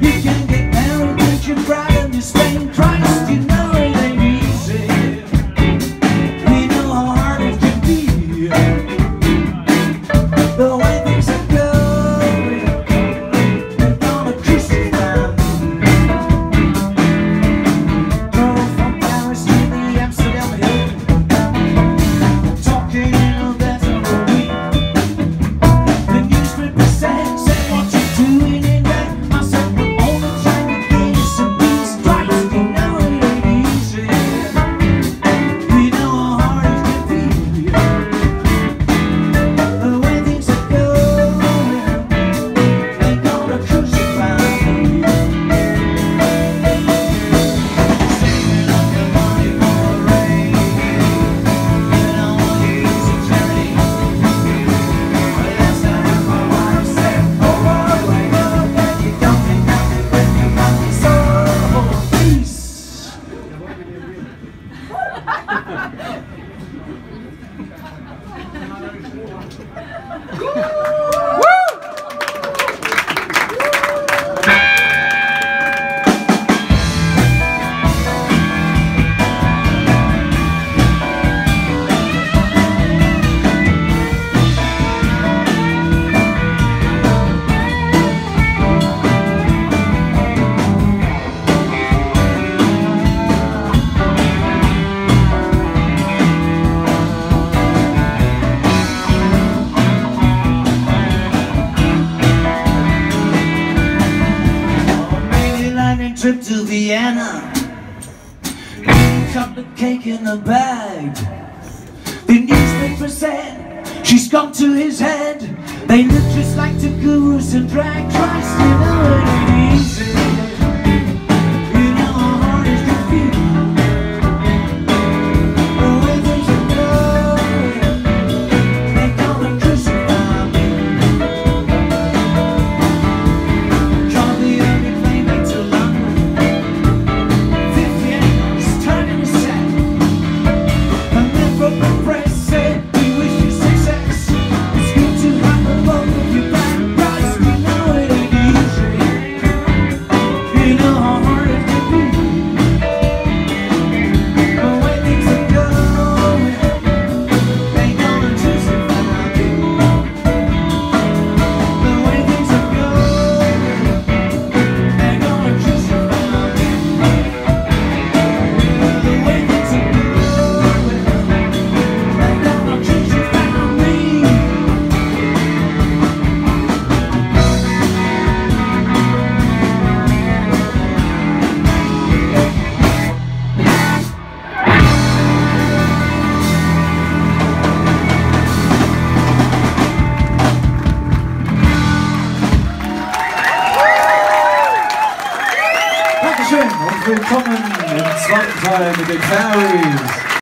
You can get married, you can bride. trip to Vienna. Cut the cake in a bag. The newspaper said she's gone to his head. They look just like the gurus and drag Christ, in a it willkommen im zweiten Teil mit den Fairies.